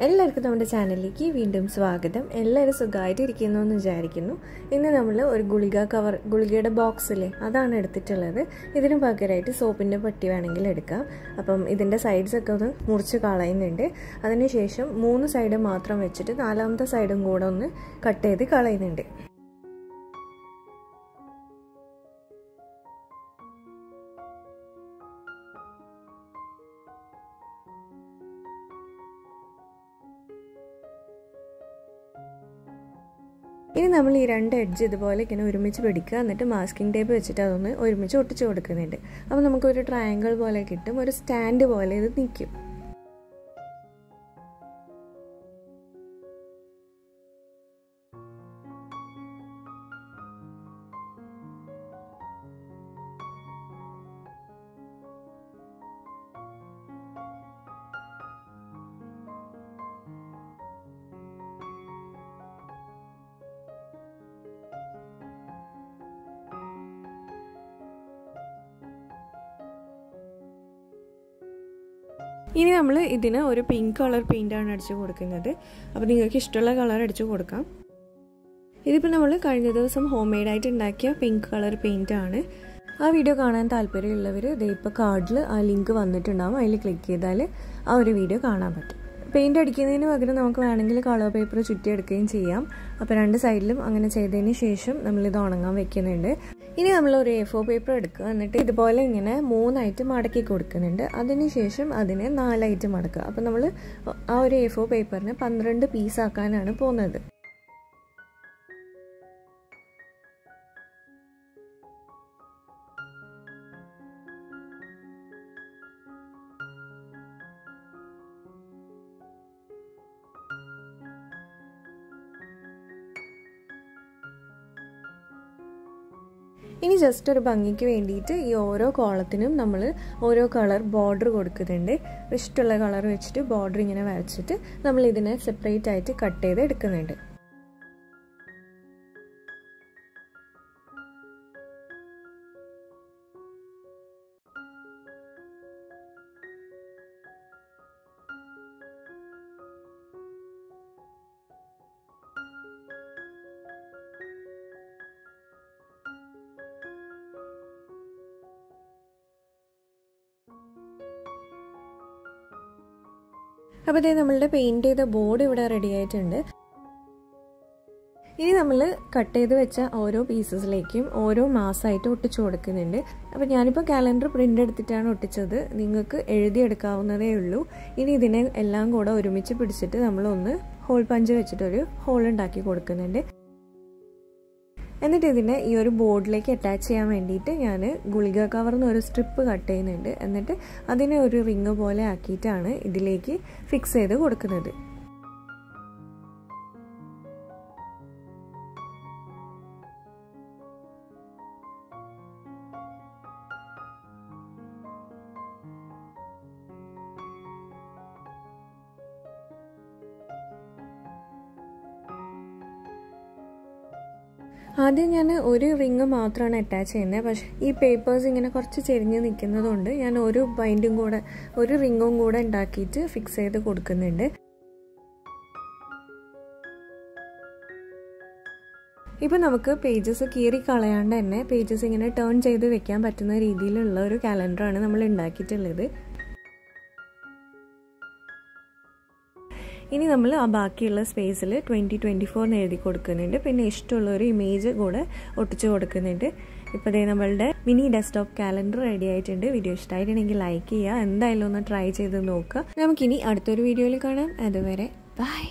എല്ലാവർക്കും നമ്മുടെ ചാനലിലേക്ക് വീണ്ടും സ്വാഗതം. എല്ലാവരും സുഖമായിട്ട് ഇരിക്കുന്നു എന്ന് വിചാരിക്കുന്നു. ഇന്ന് നമ്മൾ ഒരു ഗുളിക കവർ ഗുളികയുടെ ബോക്സിലെ അതാണ് എടുത്തിട്ടുള്ളത്. ഇതിന് പകരമായിട്ട് സോപ്പിന്റെ പട്ടി വേണമെങ്കിൽ എടുക്കാം. അപ്പം ഇതിന്റെ സൈഡ്സൊക്കെ ഒന്ന് മുറിച്ച് കളയുന്നുണ്ട്. അതിനുശേഷം മൂന്ന് സൈഡ് മാത്രം വെച്ചിട്ട് നാലാമത്തെ സൈഡും കൂടെ ഒന്ന് കട്ട് ചെയ്ത് കളയുന്നുണ്ട്. ഇനി നമ്മൾ ഈ രണ്ട് എഡ്ജ് ഇതുപോലെ ഇങ്ങനെ ഒരുമിച്ച് പിടിക്കുക. എന്നിട്ട് മാസ്കിംഗ് ടേപ്പ് വെച്ചിട്ട് അതൊന്ന് ഒരുമിച്ച് ഒട്ടിച്ച് കൊടുക്കുന്നുണ്ട്. അപ്പോൾ നമുക്കൊരു ട്രയാങ്കിൾ പോലെ കിട്ടും. ഒരു സ്റ്റാൻഡ് പോലെ ഇത് നിൽക്കും. ഇനി നമ്മൾ ഇതിന് ഒരു പിങ്ക് കളർ പെയിന്റാണ് അടിച്ചു കൊടുക്കുന്നത്. അപ്പോൾ നിങ്ങൾക്ക് ഇഷ്ടമുള്ള കളർ അടിച്ചു കൊടുക്കാം. ഇതിപ്പോൾ നമ്മൾ കഴിഞ്ഞ ദിവസം ഹോം മെയ്ഡായിട്ട് ഉണ്ടാക്കിയ പിങ്ക് കളർ പെയിന്റ് ആണ്. ആ വീഡിയോ കാണാൻ താല്പര്യമുള്ളവർ ഇതേ ഇപ്പോൾ കാർഡിൽ ആ ലിങ്ക് വന്നിട്ടുണ്ടാവും. അതിൽ ക്ലിക്ക് ചെയ്താൽ ആ ഒരു വീഡിയോ കാണാൻ പറ്റും. പെയിന്റ് അടിക്കുന്നതിന് പകരം നമുക്ക് വേണമെങ്കിൽ കളർ പേപ്പർ ചുറ്റിയെടുക്കുകയും ചെയ്യാം. അപ്പോൾ രണ്ട് സൈഡിലും അങ്ങനെ ചെയ്തതിന് ശേഷം നമ്മളിത് ഉണങ്ങാൻ വെക്കുന്നുണ്ട്. ഇനി നമ്മൾ ഒരു എ ഫോർ പേപ്പർ എടുക്കുക. എന്നിട്ട് ഇതുപോലെ ഇങ്ങനെ മൂന്നായിട്ട് മടക്കി കൊടുക്കുന്നുണ്ട്. അതിനുശേഷം അതിനെ നാലായിട്ട് മടക്കുക അപ്പോൾ നമ്മൾ ആ ഒരു എ ഫോർ പേപ്പറിന് പന്ത്രണ്ട് പീസാക്കാനാണ് പോകുന്നത്. ഇനി ജസ്റ്റ് ഒരു ഭംഗിക്ക് വേണ്ടിയിട്ട് ഈ ഓരോ കോളത്തിനും നമ്മൾ ഓരോ കളർ ബോർഡർ കൊടുക്കുന്നുണ്ട്. ഇഷ്ടമുള്ള കളർ വെച്ചിട്ട് ബോർഡർ ഇങ്ങനെ വരച്ചിട്ട് നമ്മൾ ഇതിനെ സെപ്പറേറ്റ് ആയിട്ട് കട്ട് ചെയ്ത് എടുക്കുന്നുണ്ട് അപ്പോൾ ഇതേ നമ്മളുടെ പെയിന്റ് ചെയ്ത ബോർഡ് ഇവിടെ റെഡി ആയിട്ടുണ്ട്. ഇനി നമ്മൾ കട്ട് ചെയ്ത് വെച്ച ഓരോ പീസസിലേക്കും ഓരോ മാസമായിട്ട് ഒട്ടിച്ചു കൊടുക്കുന്നുണ്ട്. അപ്പോൾ ഞാനിപ്പോൾ കാലണ്ടർ പ്രിന്റ് എടുത്തിട്ടാണ് ഒട്ടിച്ചത്. നിങ്ങൾക്ക് എഴുതിയെടുക്കാവുന്നതേ ഉള്ളൂ. ഇനി ഇതിനെ എല്ലാം കൂടെ ഒരുമിച്ച് പിടിച്ചിട്ട് നമ്മളൊന്ന് ഹോൾ പഞ്ച് വെച്ചിട്ടൊരു ഹോൾ ഉണ്ടാക്കി കൊടുക്കുന്നുണ്ട്. എന്നിട്ട് ഇതിനെ ഈ ഒരു ബോർഡിലേക്ക് അറ്റാച്ച് ചെയ്യാൻ വേണ്ടിയിട്ട് ഞാൻ ഗുളിക കവർന്ന് ഒരു സ്ട്രിപ്പ് കട്ട് ചെയ്യുന്നുണ്ട്. എന്നിട്ട് അതിനെ ഒരു റിങ് പോലെ ആക്കിയിട്ടാണ് ഇതിലേക്ക് ഫിക്സ് ചെയ്ത് കൊടുക്കുന്നത്. ആദ്യം ഞാൻ ഒരു റിങ് മാത്രമാണ് അറ്റാച്ച് ചെയ്യുന്നത് പക്ഷേ ഈ പേപ്പേഴ്സ് ഇങ്ങനെ കുറച്ച് ചെരിഞ്ഞ് നിൽക്കുന്നതുകൊണ്ട് ഞാൻ ഒരു ബൈൻഡും കൂടെ ഒരു റിങ്ങും കൂടെ ഉണ്ടാക്കിയിട്ട് ഫിക്സ് ചെയ്ത് കൊടുക്കുന്നുണ്ട്. ഇപ്പം നമുക്ക് പേജസ് കീറി കളയാണ്ട് തന്നെ പേജസ് ഇങ്ങനെ ടേൺ ചെയ്ത് വെക്കാൻ പറ്റുന്ന രീതിയിലുള്ള ഒരു കാലണ്ടറാണ് നമ്മൾ ഉണ്ടാക്കിയിട്ടുള്ളത്. ഇനി നമ്മൾ ആ ബാക്കിയുള്ള സ്പേസിൽ ട്വന്റി ട്വന്റി ഫോറിന് എഴുതി കൊടുക്കുന്നുണ്ട്. പിന്നെ ഇഷ്ടമുള്ള ഒരു ഇമേജ് കൂടെ ഒട്ടിച്ചു കൊടുക്കുന്നുണ്ട്. ഇപ്പോൾ ഇതേ നമ്മളുടെ മിനി ഡെസ്ക്ടോപ്പ് കാലണ്ടർ റെഡി ആയിട്ടുണ്ട്. വീഡിയോ ഇഷ്ടമായിട്ടുണ്ടെങ്കിൽ ലൈക്ക് ചെയ്യുക. എന്തായാലും ഒന്ന് ട്രൈ ചെയ്ത് നോക്കുക. നമുക്കിനി അടുത്തൊരു വീഡിയോയിൽ കാണാം. അതുവരെ ബൈ